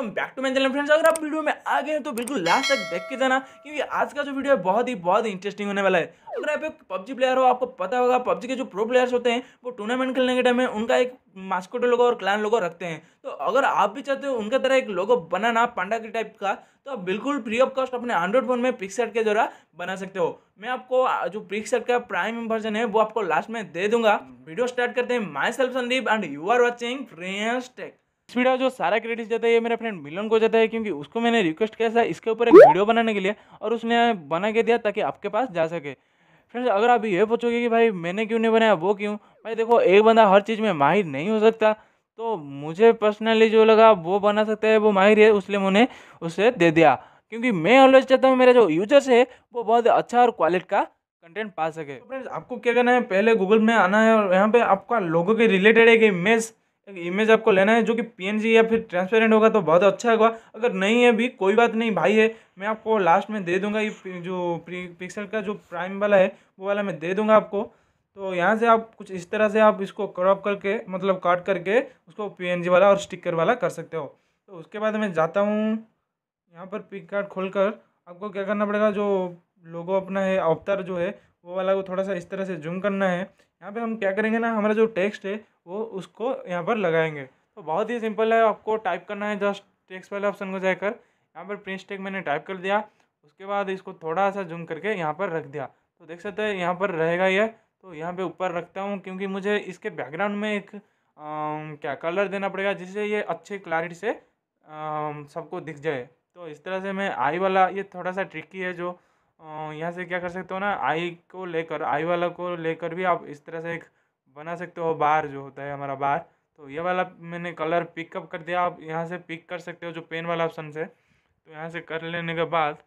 Welcome back to channel friends अगर आप video में आ गए हैं तो बिल्कुल लास्ट तक देख के जाना, क्योंकि आज का जो वीडियो है, बहुत ही, बहुत इंटरेस्टिंग होने वाला है। अगर आप एक पबजी प्लेयर हो, आपको पता होगा पबजी के जो प्रो प्लेयर्स होते हैं, वो टूर्नामेंट खेलने के टाइम में उनका एक मास्कोट लोगो और क्लान लोगो रखते हैं। तो अगर आप भी चाहते हो, उनका तरह एक लोगो बनाना पांडा के टाइप का तो आप बिल्कुल फ्री ऑफ़ कॉस्ट अपने एंड्रॉइड फ़ोन में पिक्सेट के द्वारा बना सकते हो। मैं आपको जो पिक्सेट का प्राइम वर्जन है, वो आपको लास्ट में दे दूँगा। वीडियो स्टार्ट करते हैं myself Sandeep and you are watching friends tech इस वीडियो जो सारा क्रेडिट जाता है ये मेरे फ्रेंड मिलन को जाता है क्योंकि उसको मैंने रिक्वेस्ट किया था इसके ऊपर एक वीडियो बनाने के लिए और उसने बना के दिया ताकि आपके पास जा सके। फ्रेंड्स अगर आप ये पूछोगे कि भाई मैंने क्यों नहीं बनाया वो क्यों? भाई देखो एक बंदा हर चीज़ में माहिर नहीं हो सकता तो मुझे पर्सनली जो लगा वो बना सकता है वो माहिर है इसलिए मैंने उसे दे दिया। क्योंकि मैं ऑलवेज चाहता हूँ मेरा जो यूज़र्स है वो बहुत अच्छा और क्वालिटी का कंटेंट पा सके। तो फ्रेंड्स आपको क्या करना है? पहले गूगल में आना है और यहाँ पे आपका लोगों के रिलेटेड एक इमेज इमेज आपको लेना है जो कि पीएनजी या फिर ट्रांसपेरेंट होगा तो बहुत अच्छा होगा। अगर नहीं है भी, कोई बात नहीं, भाई है, मैं आपको लास्ट में दे दूँगा ये जो पिक्सल का जो प्राइम वाला है, वो वाला मैं दे दूँगा आपको। तो यहाँ से आप कुछ इस तरह से आप इसको क्रॉप करके मतलब काट करके उसको पीएनजी वाला और स्टिकर वाला कर सकते हो। तो उसके बाद मैं जाता हूँ यहाँ पर पिक कार्ड खोल कर आपको क्या करना पड़ेगा, जो लोगो अपना है अवतार जो है वो वाला को थोड़ा सा इस तरह से जूम करना है। यहाँ पे हम क्या करेंगे ना हमारा जो टेक्स्ट है वो उसको यहाँ पर लगाएँगे। तो बहुत ही सिंपल है आपको टाइप करना है जस्ट टेक्स्ट वाले ऑप्शन को जाकर। यहाँ पर प्रिंस टेक मैंने टाइप कर दिया। उसके बाद इसको थोड़ा सा जूम करके यहाँ पर रख दिया। तो देख सकते हैं यहाँ पर रहेगा ये। तो यहाँ पे ऊपर रखता हूँ क्योंकि मुझे इसके बैकग्राउंड में एक आ, क्या कलर देना पड़ेगा जिससे ये अच्छे क्लैरिटी से सबको दिख जाए। तो इस तरह से मैं आई वाला ये थोड़ा सा ट्रिकी है जो यहाँ से क्या कर सकते हो ना, आई को लेकर, आई वाला को लेकर भी आप इस तरह से एक बना सकते हो बार जो होता है हमारा बार। तो ये वाला मैंने कलर पिकअप कर दिया, आप यहाँ से पिक कर सकते हो जो पेन वाला ऑप्शन से। तो यहाँ से कर लेने के बाद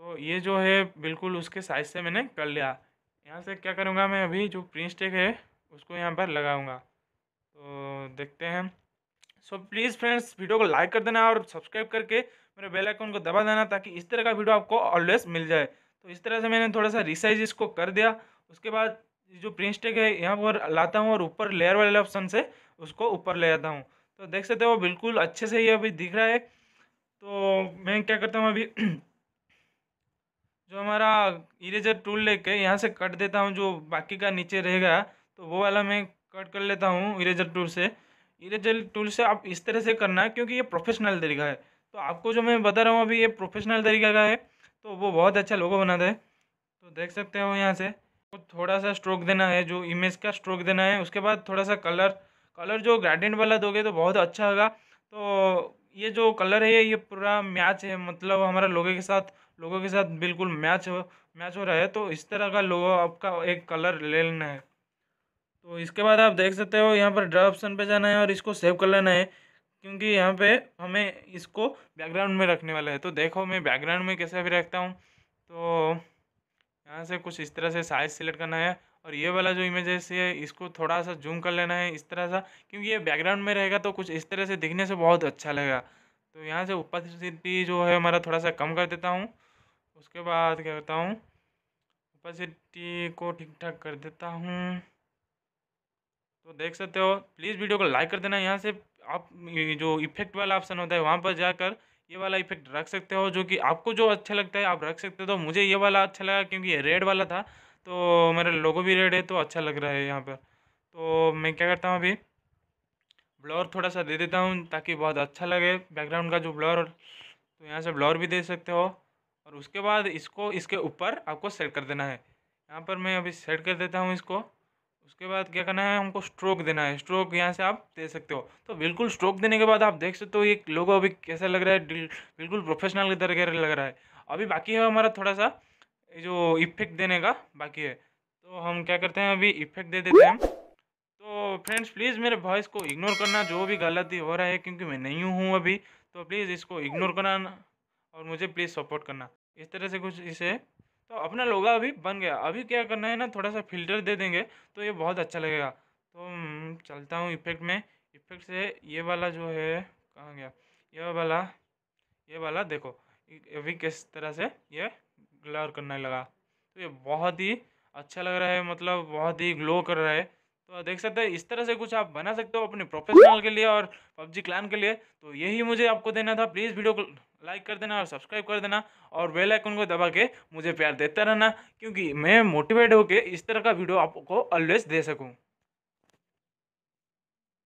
तो ये जो है बिल्कुल उसके साइज़ से मैंने कर लिया। यहाँ से क्या करूँगा मैं, अभी जो प्रिंस टेक है, उसको यहाँ पर लगाऊँगा। तो देखते हैं। सो प्लीज़ फ्रेंड्स वीडियो को लाइक कर देना और सब्सक्राइब करके मेरे बेल आइकन को दबा देना ताकि इस तरह का वीडियो आपको ऑलवेज मिल जाए। तो इस तरह से मैंने थोड़ा सा रिसाइज इसको कर दिया। उसके बाद जो प्रिंस टेक है, यहाँ पर लाता हूँ और ऊपर लेयर वाले ऑप्शन से उसको ऊपर ले जाता हूँ। तो देख सकते हो, बिल्कुल अच्छे से ये अभी दिख रहा है। तो मैं क्या करता हूँ अभी, जो हमारा इरेजर टूल लेके यहाँ से कट देता हूँ जो बाकी का नीचे रहेगा तो वो वाला मैं कट कर लेता हूँ इरेजर टूल से। इरेजर टूल से आप इस तरह से करना है, क्योंकि ये प्रोफेशनल तरीका है। तो आपको जो मैं बता रहा हूँ अभी ये प्रोफेशनल तरीका का है तो वो बहुत अच्छा लोगो बनाता है। तो देख सकते हो यहाँ से तो थोड़ा सा स्ट्रोक देना है, जो इमेज का स्ट्रोक देना है, उसके बाद थोड़ा सा कलर कलर जो ग्रेडियंट वाला दोगे तो बहुत अच्छा होगा। तो ये जो कलर है, ये पूरा मैच है मतलब हमारा लोगों के साथ लोगों के साथ बिल्कुल मैच हो मैच हो रहा है। तो इस तरह का लोगो आपका एक कलर ले लेना है। तो इसके बाद आप देख सकते हो यहाँ पर ड्रा ऑप्शन पे जाना है और इसको सेव कर लेना है, क्योंकि यहाँ पे हमें इसको बैकग्राउंड में रखने वाला है। तो देखो मैं बैकग्राउंड में कैसे भी रखता हूँ। तो यहाँ से कुछ इस तरह से साइज़ सिलेक्ट करना है और ये वाला जो इमेजेस है इसको थोड़ा सा जूम कर लेना है इस तरह सा, क्योंकि ये बैकग्राउंड में रहेगा तो कुछ इस तरह से दिखने से बहुत अच्छा लगेगा। तो यहाँ से उपस्थिति जो है हमारा थोड़ा सा कम कर देता हूँ। उसके बाद क्या करता हूँ उपस्थिति को ठीक ठाक कर देता हूँ। तो देख सकते हो प्लीज़ वीडियो को लाइक कर देना। यहाँ से आप जो इफ़ेक्ट वाला ऑप्शन होता है, वहाँ पर जाकर ये वाला इफ़ेक्ट रख सकते हो, जो कि आपको जो अच्छा लगता है, आप रख सकते हो। तो मुझे ये वाला अच्छा लगा, क्योंकि ये रेड वाला था। तो मेरा लोगो भी रेड है तो अच्छा लग रहा है यहाँ पर। तो मैं क्या करता हूँ अभी ब्लॉर थोड़ा सा दे देता हूँ, ताकि बहुत अच्छा लगे बैकग्राउंड का जो ब्लॉर तो यहाँ से ब्लॉर भी दे सकते हो। और उसके बाद इसको, इसके ऊपर आपको सेट कर देना है। यहाँ पर मैं अभी सेट कर देता हूँ इसको। उसके बाद क्या करना है, हमको स्ट्रोक देना है। स्ट्रोक यहाँ से आप दे सकते हो। तो बिल्कुल स्ट्रोक देने के बाद आप देख सकते हो ये लोगो अभी कैसा लग रहा है बिल्कुल प्रोफेशनल की तरह लग रहा है। अभी बाकी है हमारा थोड़ा सा जो इफ़ेक्ट देने का, बाकी है। तो हम क्या करते हैं, अभी इफ़ेक्ट दे देते हैं। तो फ्रेंड्स प्लीज़ मेरे वॉइस को इग्नोर करना, जो भी गलती हो रहा है, क्योंकि मैं नहीं हूँ अभी तो प्लीज़ इसको इग्नोर करना और मुझे प्लीज़ सपोर्ट करना। इस तरह से कुछ इसे तो अपना लोगा अभी बन गया। अभी क्या करना है ना थोड़ा सा फ़िल्टर दे देंगे तो ये बहुत अच्छा लगेगा। तो हम्म, चलता हूँ इफ़ेक्ट में। इफ़ेक्ट से ये वाला जो है कहाँ गया? ये वाला ये वाला देखो। अभी किस तरह से ये ग्लर करने लगा। तो ये बहुत ही अच्छा लग रहा है मतलब बहुत ही ग्लो कर रहा है। तो देख सकते हैं, इस तरह से कुछ आप बना सकते हो अपने प्रोफेशनल के लिए और पबजी क्लान के लिए। तो यही मुझे आपको देना था। प्लीज़ वीडियो को लाइक कर देना और सब्सक्राइब कर देना और बेल आइकन को दबा के मुझे प्यार देता रहना, क्योंकि मैं मोटिवेट होकर इस तरह का वीडियो आपको ऑलवेज दे सकूँ।